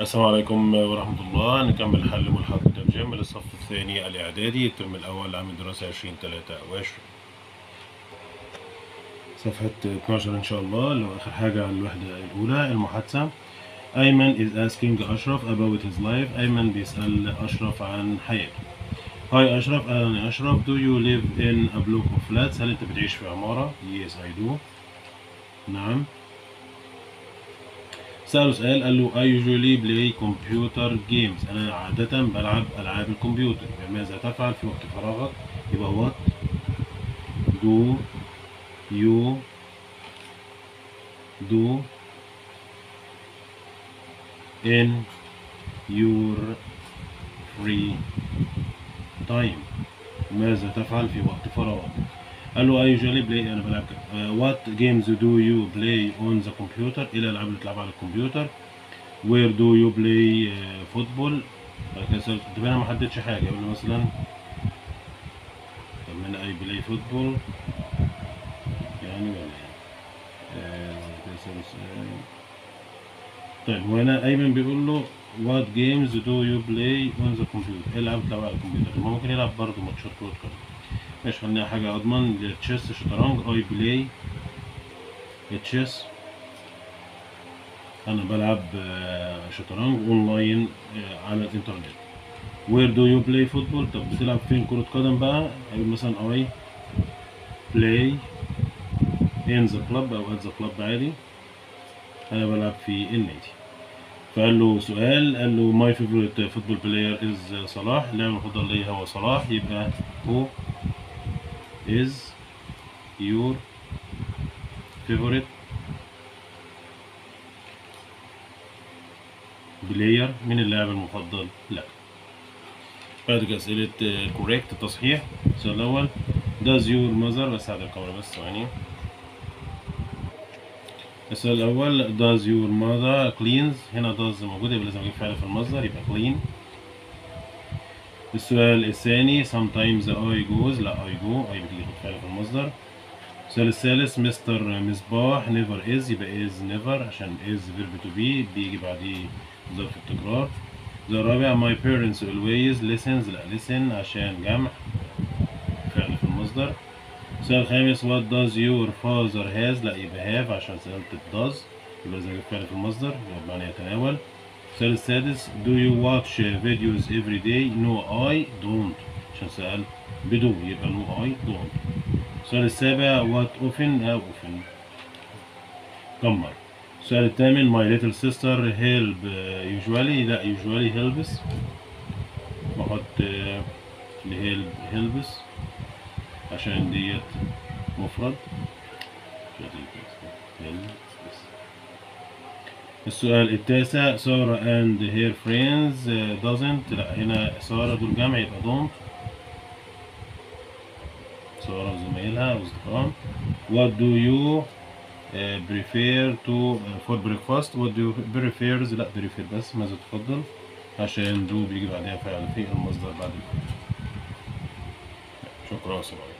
السلام عليكم ورحمة الله. نكمل حل ملحق الترجمة للصف الثاني الإعدادي. الترم الأول عام الدراسة 2023 صفحة 12 إن شاء الله. اللي هو آخر حاجة على الوحدة الأولى المحادثة. أيمن is asking أشرف about his life. أيمن بيسأل أشرف عن حياته. هاي أشرف أهلا يا أشرف. Do you live in a block of flats هل أنت بتعيش في عمارة؟ yes I do. نعم. سأله سؤال قال له I usually play computer games? أنا عادة بلعب ألعاب الكمبيوتر. ماذا تفعل في وقت فراغك؟ يبقى what do you do in your free time? ماذا تفعل في وقت فراغك؟ قال له I usually play أنا بلعب what games do you play on the computer? إيه الألعاب اللي بتلعبها على الكمبيوتر. Do you play uh, football? بعد كده سألت طب أنا ما حددتش حاجة. يقول له مثلا طب من I play football يعني ولا يعني. طيب وهنا أيمن بيقول له what games do you play on the computer إيه الألعاب بتلعبها على الكمبيوتر. ممكن يلعب برضه ماتشات قدم. ماشي خلينا حاجة أضمن لل chess شطرنج I play chess أنا بلعب آه، شطرنج أونلاين آه، على الإنترنت. Where do you play football? طب بتلعب فين كرة قدم بقى؟ أقول مثلا I play in the club أو at the club عادي. أنا بلعب في النادي. فقال له سؤال قال له My favourite football player is صلاح. اللاعب المفضل ليا هو صلاح يبقى هو is your favorite player من اللاعب المفضل لك. بعد كده أسئلة correct التصحيح السؤال الأول does your mother بس هذا الكاميرا بس ثواني. السؤال الأول does your mother cleans هنا does موجودة يبقى لازم أجيب فعل في المصدر يبقى clean. السؤال الثاني sometimes I goes لا I go I بتيجي تاخد فعل في المصدر. السؤال الثالث مستر مصباح never is يبقى is never عشان is verb to be بيجي بعديه ظرف التكرار. السؤال الرابع my parents always listens لا listen عشان جمع فعل في المصدر. السؤال الخامس what does your father has لا يبقى have عشان سألت does يبقى لازم أجيب فعل في المصدر بمعنى يتناول. السؤال السادس do you watch videos every day no I don't عشان سأل بدو يبقى no I don't السؤال السابع what often how often كمر السؤال الثامن my little sister help uh, usually لا usually helps بحط uh, help helps عشان ديت مفرد helps السؤال التاسع سارة and her friends uh, doesn't لا هنا سارة دول جمع يبقى don't. سارة وزمايلها وأصدقائها what do you uh, prefer to uh, for breakfast what do you prefers لا prefer بس ماذا تفضل. عشان do بيجي بعدها فعل في المصدر بعد الفعل. شكرا عليكم.